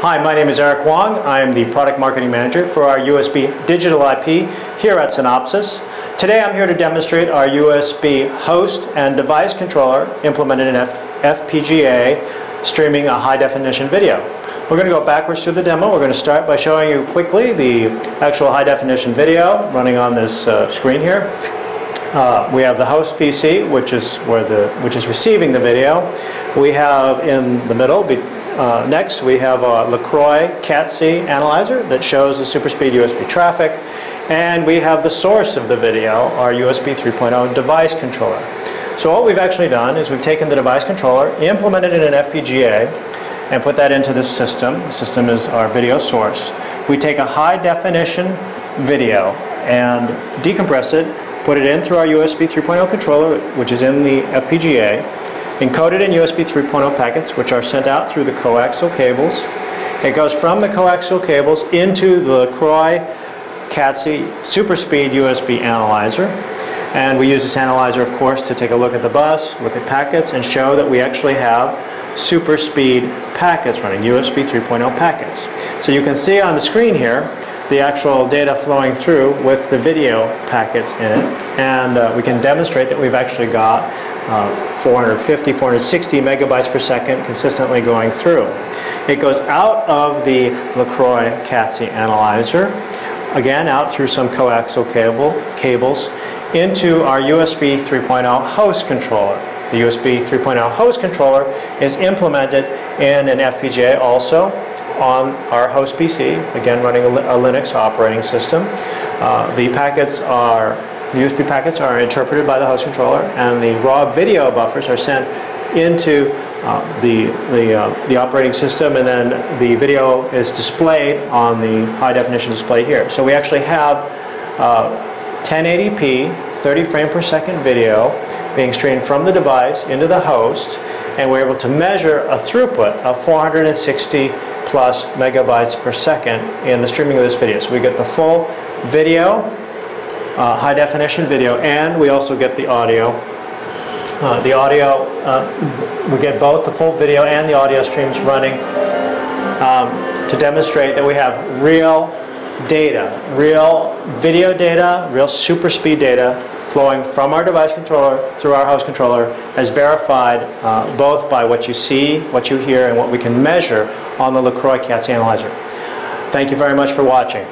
Hi, my name is Eric Wong. I am the Product Marketing Manager for our USB Digital IP here at Synopsys. Today I'm here to demonstrate our USB host and device controller implemented in F FPGA streaming a high definition video. We're going to go backwards through the demo. We're going to start by showing you quickly the actual high definition video running on this uh, screen here. Uh, we have the host PC, which is where the which is receiving the video. We have in the middle. Uh, next, we have a LeCroy CAT-C analyzer that shows the super speed USB traffic, and we have the source of the video, our USB 3.0 device controller. So what we've actually done is we've taken the device controller, implemented it in an FPGA, and put that into the system. The system is our video source. We take a high definition video and decompress it, put it in through our USB 3.0 controller, which is in the FPGA, encode it in USB 3.0 packets, which are sent out through the coaxial cables. It goes from the coaxial cables into the LeCroy CAT-C USB analyzer. And we use this analyzer, of course, to take a look at the bus, look at packets, and show that we actually have super speed packets running, USB 3.0 packets. So you can see on the screen here the actual data flowing through with the video packets in it. And uh, we can demonstrate that we've actually got uh, 450, 460 megabytes per second consistently going through. It goes out of the LeCroy CAT-C analyzer, again out through some coaxial cable, cables, into our USB 3.0 host controller. The USB 3.0 host controller is implemented in an FPGA also on our host PC, again running a, Linux operating system. Uh, the packets are, the USB packets are interpreted by the host controller and the raw video buffers are sent into uh, the, the, uh, the operating system and then the video is displayed on the high definition display here. So we actually have 1080p, uh, 30 frame per second video being streamed from the device into the host, and we're able to measure a throughput of 460 plus megabytes per second in the streaming of this video. So we get the full video, uh, high definition video, and we also get the audio. Uh, the audio, uh, we get both the full video and the audio streams running um, to demonstrate that we have real data, real video data, real super speed data flowing from our device controller through our host controller as verified uh, both by what you see, what you hear, and what we can measure on the LeCroy CAT-C analyzer. Thank you very much for watching.